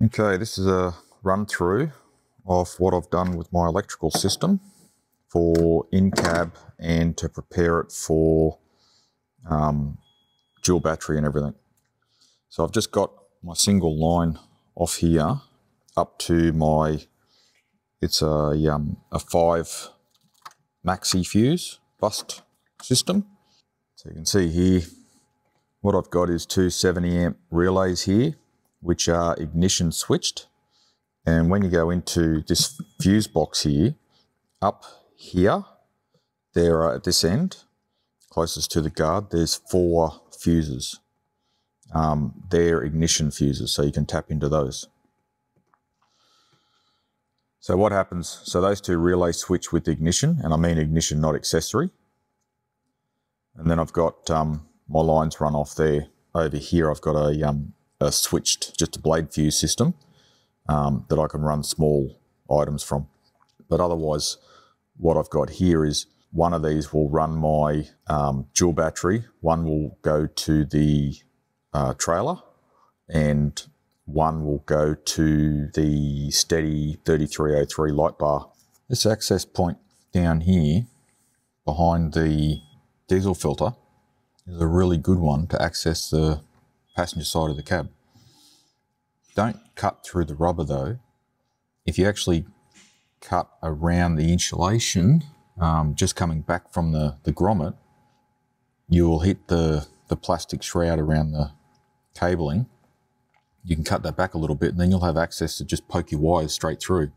Okay, this is a run through of what I've done with my electrical system for in-cab and to prepare it for um, dual battery and everything. So I've just got my single line off here up to my, it's a, um, a five maxi fuse bust system. So you can see here, what I've got is two 70 amp relays here, which are ignition switched. And when you go into this fuse box here, up here, there are at this end, closest to the guard, there's four fuses. Um, they're ignition fuses, so you can tap into those. So what happens, so those two relay switch with ignition, and I mean ignition, not accessory. And then I've got um, my lines run off there. Over here, I've got a, um, a switched, just a blade fuse system um, that I can run small items from. But otherwise, what I've got here is one of these will run my um, dual battery, one will go to the uh, trailer, and one will go to the Stedi 3303 light bar. This access point down here behind the diesel filter is a really good one to access the passenger side of the cab. Don't cut through the rubber though. If you actually cut around the insulation, um, just coming back from the, the grommet, you will hit the, the plastic shroud around the cabling. You can cut that back a little bit and then you'll have access to just poke your wires straight through.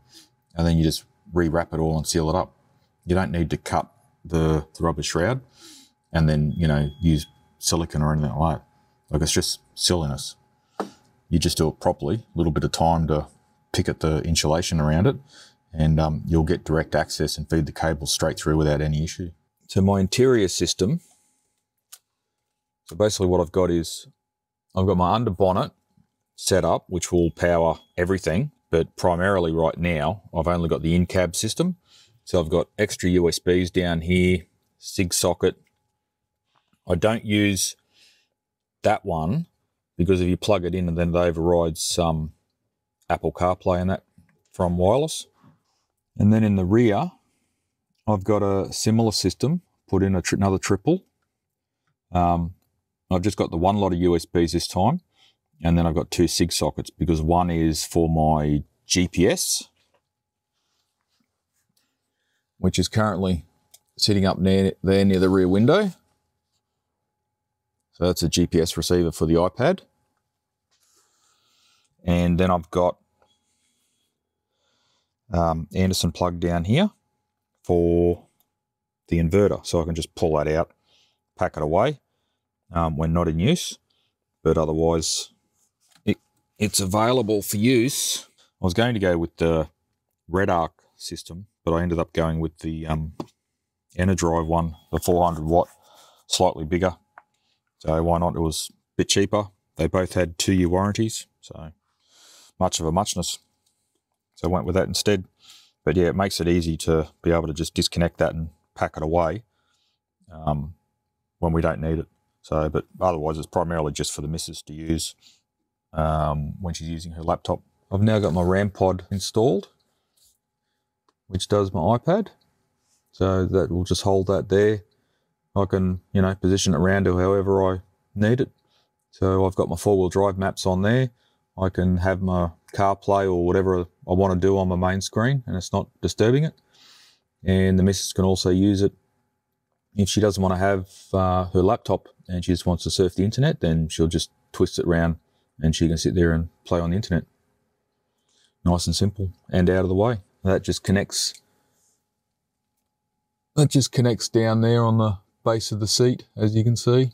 And then you just rewrap it all and seal it up. You don't need to cut the, the rubber shroud and then, you know, use silicon or anything like that. Like it's just silliness. You just do it properly, a little bit of time to pick at the insulation around it, and um, you'll get direct access and feed the cable straight through without any issue. So my interior system, so basically what I've got is, I've got my under bonnet set up, which will power everything, but primarily right now, I've only got the in-cab system. So I've got extra USBs down here, SIG socket, I don't use that one because if you plug it in and then it overrides um, Apple CarPlay and that from wireless. And then in the rear, I've got a similar system, put in tri another triple. Um, I've just got the one lot of USBs this time, and then I've got two SIG sockets because one is for my GPS, which is currently sitting up near, there near the rear window. So that's a GPS receiver for the iPad. And then I've got um, Anderson plug down here for the inverter. So I can just pull that out, pack it away um, when not in use. But otherwise, it, it's available for use. I was going to go with the Redarc system, but I ended up going with the um, Enerdrive one, the 400 watt, slightly bigger. So why not? It was a bit cheaper. They both had two year warranties. So much of a muchness. So I went with that instead. But yeah, it makes it easy to be able to just disconnect that and pack it away um, when we don't need it. So, but otherwise, it's primarily just for the missus to use um, when she's using her laptop. I've now got my RAM pod installed, which does my iPad. So that will just hold that there. I can, you know, position it around to however I need it. So I've got my four-wheel drive maps on there. I can have my CarPlay or whatever I want to do on my main screen and it's not disturbing it. And the missus can also use it if she doesn't want to have uh, her laptop and she just wants to surf the internet, then she'll just twist it around and she can sit there and play on the internet. Nice and simple and out of the way. That just connects. That just connects down there on the base of the seat, as you can see.